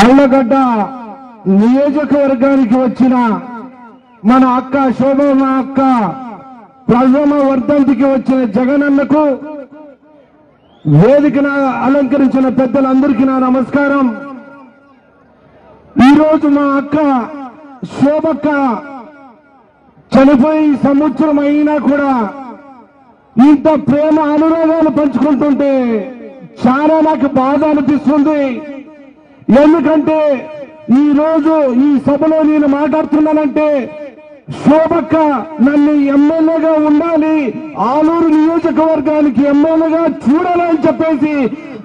అల్లగడ్డ నియోజకవర్గానికి వచ్చిన మన అక్క శోభమ్మ అక్క ప్రథమ వర్ధంతికి వచ్చిన జగనన్నకు వేదికన అలంకరించిన పెద్దలందరికీ నా నమస్కారం. ఈరోజు మా అక్క శోభక్క చనిపోయి సంవత్సరం అయినా కూడా ఇంత ప్రేమ అనురాగాలు పంచుకుంటుంటే చాలా నాకు బాధ అనిపిస్తుంది. ఎందుకంటే ఈ రోజు ఈ సభలో నేను మాట్లాడుతున్నానంటే శోభక్క నన్ను ఎమ్మెల్యేగా ఉండాలి ఆలూరు నియోజకవర్గానికి ఎమ్మెల్యేగా చూడాలని చెప్పేసి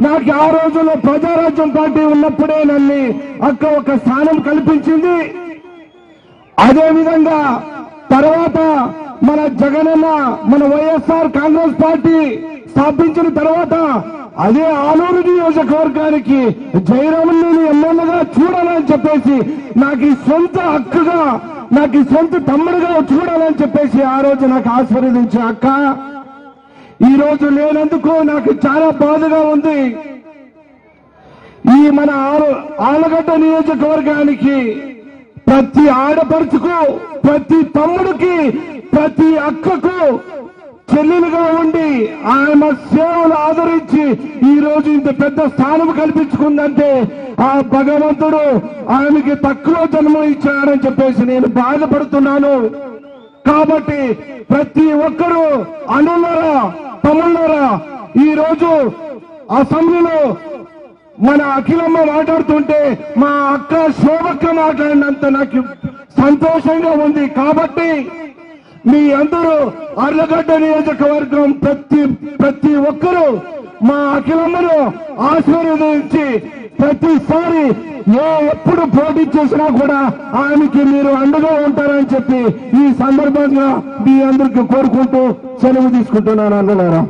నాకు ఆ రోజుల్లో ప్రజారాజ్యం పార్టీ ఉన్నప్పుడే నన్ను అక్క ఒక స్థానం కల్పించింది. అదే విధంగా తర్వాత మన జగనన్న మన వైఎస్ఆర్ కాంగ్రెస్ పార్టీ స్థాపించిన తర్వాత అదే ఆలూరు నియోజకవర్గానికి జయరామన్ నేను ఎమ్మెల్యేగా చూడాలని చెప్పేసి నాకు ఈ సొంత హక్కుగా నాకు ఈ సొంత తమ్ముడుగా చూడాలని చెప్పేసి ఆ రోజు నాకు ఆశీర్వదించే అక్క. ఈ రోజు లేనందుకు నాకు చాలా బాధగా ఉంది. ఈ మన ఆలు- ఆలగడ్డ నియోజకవర్గానికి ప్రతి ఆడపడుచుకు ప్రతి తమ్ముడికి ప్రతి అక్కకు చెల్లెలుగా ఉండి ఆయన సేవలు ఆదరించి ఈ రోజు ఇంత పెద్ద స్థానం కల్పించుకుందంటే ఆ భగవంతుడు ఆమెకి తక్కువ జన్మ ఇచ్చాడని చెప్పేసి నేను బాధపడుతున్నాను. కాబట్టి ప్రతి ఒక్కరూ అనులరా తమ్ముళ్ళరా ఈ రోజు అసెంబ్లీలో మన అఖిలమ్మ మాట్లాడుతుంటే మా అక్క శోభక్క మాట్లాడినంత నాకు సంతోషంగా ఉంది. కాబట్టి మీ అందరూ అర్లగడ్డ నియోజకవర్గం ప్రతి ప్రతి ఒక్కరూ మా అఖిలందరూ ఆశీర్వదించి ప్రతిసారి ఏ ఎప్పుడు పోటీ చేసినా కూడా ఆయనకి మీరు అండగా ఉంటారని చెప్పి ఈ సందర్భంగా మీ అందరికి కోరుకుంటూ సెలవు తీసుకుంటున్నాను అన్నలారా.